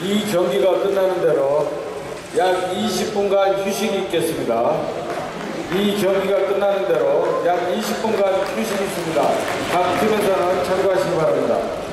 이 경기가 끝나는 대로 약 20분간 휴식이 있겠습니다. 이 경기가 끝나는 대로 약 20분간 휴식이 있습니다. 각 팀에서는 참고하시기 바랍니다.